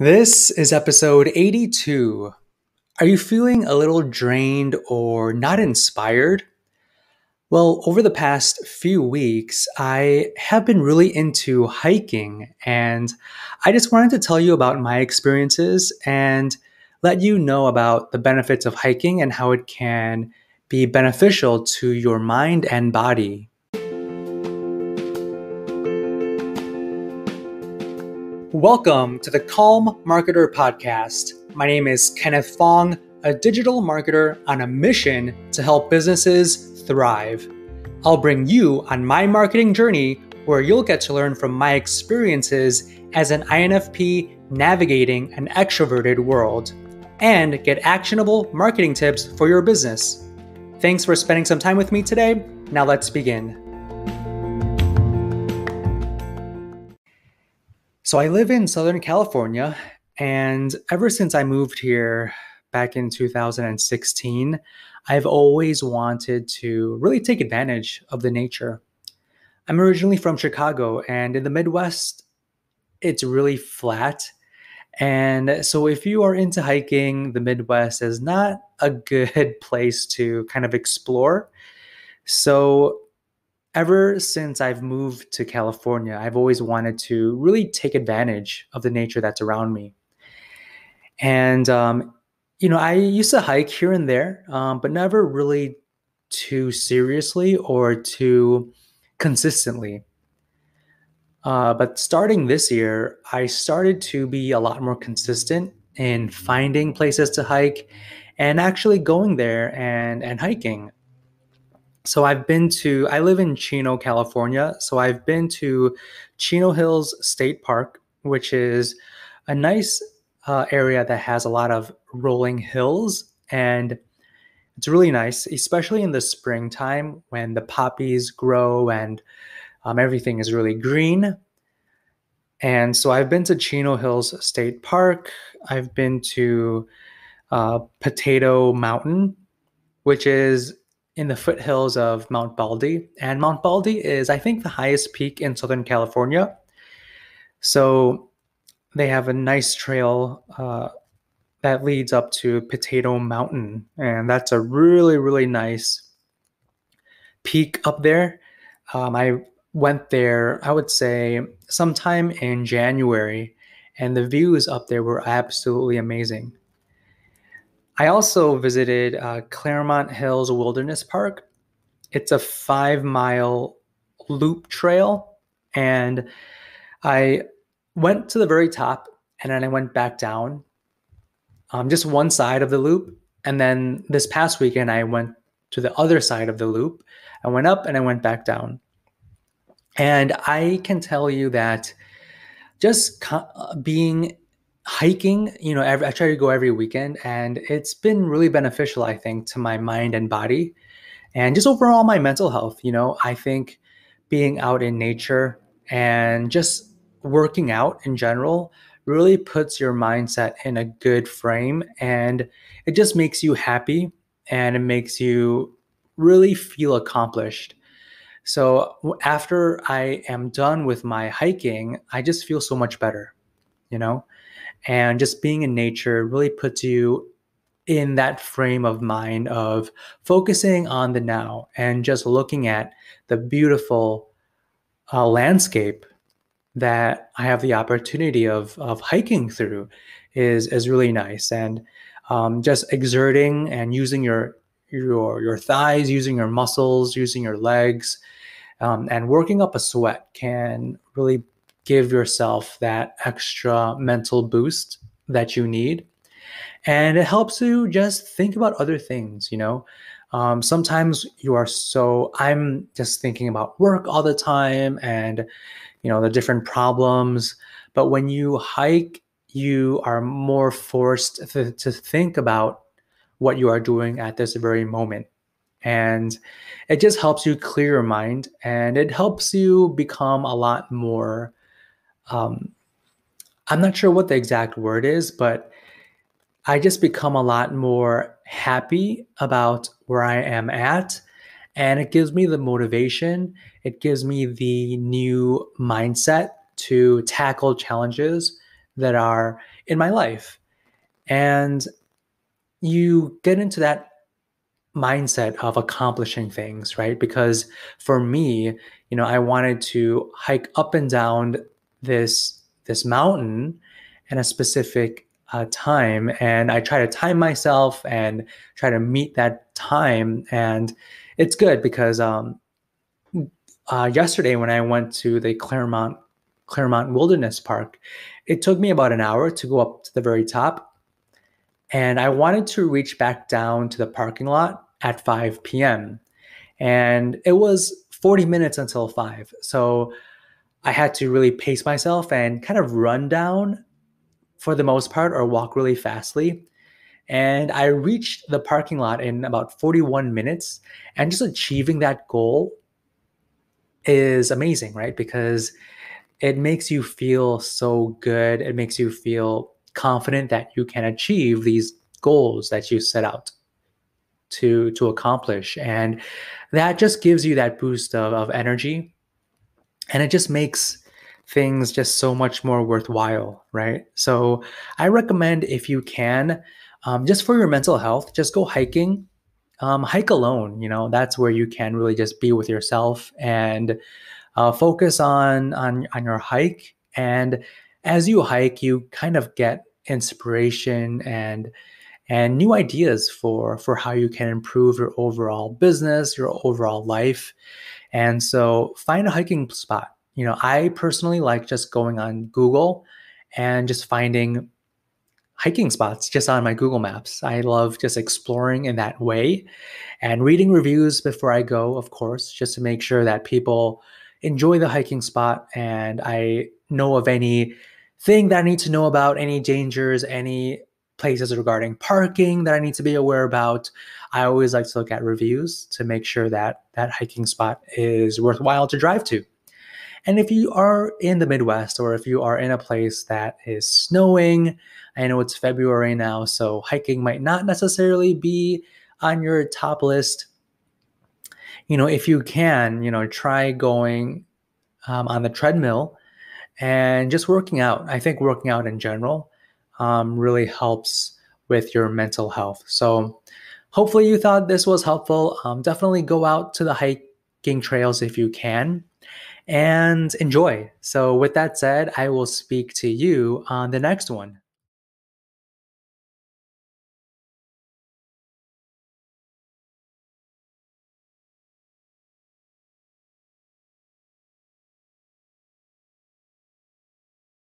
This is episode 82. Are you feeling a little drained or not inspired? Well, over the past few weeks, I have been really into hiking, and I just wanted to tell you about my experiences and let you know about the benefits of hiking and how it can be beneficial to your mind and body. Welcome to the Calm Marketer Podcast. My name is Kenneth Fong, a digital marketer on a mission to help businesses thrive. I'll bring you on my marketing journey where you'll get to learn from my experiences as an INFP navigating an extroverted world and get actionable marketing tips for your business. Thanks for spending some time with me today. Now let's begin. So I live in Southern California, and ever since I moved here back in 2016, I've always wanted to really take advantage of the nature. I'm originally from Chicago, and in the Midwest, it's really flat. And so, if you are into hiking, the Midwest is not a good place to kind of explore. So, ever since I've moved to California, I've always wanted to really take advantage of the nature that's around me. And, um, you know, I used to hike here and there, um, but never really too seriously or too consistently. Uh, but starting this year, I started to be a lot more consistent in finding places to hike and actually going there and, and hiking. So I've been to, I live in Chino, California. So I've been to Chino Hills State Park, which is a nice uh, area that has a lot of rolling hills. And it's really nice, especially in the springtime when the poppies grow and um, everything is really green. And so I've been to Chino Hills State Park. I've been to uh, Potato Mountain, which is in the foothills of Mount Baldy. And Mount Baldy is, I think, the highest peak in Southern California. So they have a nice trail uh, that leads up to Potato Mountain. And that's a really, really nice peak up there. Um, I went there, I would say, sometime in January, and the views up there were absolutely amazing. I also visited uh, Claremont Hills Wilderness Park. It's a five mile loop trail. And I went to the very top and then I went back down, um, just one side of the loop. And then this past weekend, I went to the other side of the loop. I went up and I went back down. And I can tell you that just co- being hiking you know every, i try to go every weekend and it's been really beneficial i think to my mind and body and just overall my mental health you know? I think being out in nature and just working out in general really puts your mindset in a good frame and it just makes you happy and it makes you really feel accomplished. So after i am done with my hiking i just feel so much better you know and just being in nature really puts you in that frame of mind of focusing on the now and just looking at the beautiful uh, landscape that I have the opportunity of of hiking through is is really nice. And um, just exerting and using your your your thighs, using your muscles, using your legs, um, and working up a sweat can really give yourself that extra mental boost that you need. And it helps you just think about other things, you know. Um, sometimes you are so, I'm just thinking about work all the time and, you know, the different problems. But when you hike, you are more forced to, to think about what you are doing at this very moment. And it just helps you clear your mind and it helps you become a lot more um, I'm not sure what the exact word is, but I just become a lot more happy about where I am at. And it gives me the motivation, it gives me the new mindset to tackle challenges that are in my life. And you get into that mindset of accomplishing things, right? Because for me, you know, I wanted to hike up and down this this mountain in a specific uh, time, and I try to time myself and try to meet that time. And it's good because um, uh, yesterday when I went to the Claremont Claremont Wilderness Park, it took me about an hour to go up to the very top, and I wanted to reach back down to the parking lot at 5 p.m. And it was 40 minutes until 5. So I had to really pace myself and kind of run down for the most part or walk really fastly. And I reached the parking lot in about 41 minutes. And just achieving that goal is amazing, right? Because it makes you feel so good. It makes you feel confident that you can achieve these goals that you set out to to accomplish and that just gives you that boost of, of energy and it just makes things just so much more worthwhile right? So i recommend if you can um, just for your mental health just go hiking. Um, hike alone you know that's where you can really just be with yourself and uh, focus on on on your hike. And as you hike you kind of get inspiration and and new ideas for for how you can improve your overall business, your overall life. And so find a hiking spot. You know, I personally like just going on Google and just finding hiking spots just on my Google Maps. I love just exploring in that way and reading reviews before I go, of course, just to make sure that people enjoy the hiking spot and I know of any thing that I need to know about, any dangers, any places regarding parking that I need to be aware about. I always like to look at reviews to make sure that that hiking spot is worthwhile to drive to. And if you are in the Midwest or if you are in a place that is snowing, I know it's February now, so hiking might not necessarily be on your top list. You know, if you can, you know, try going um, on the treadmill and just working out. I think working out in general um, really helps with your mental health. So, hopefully, you thought this was helpful. Um, definitely go out to the hiking trails if you can and enjoy. So, with that said, I will speak to you on the next one.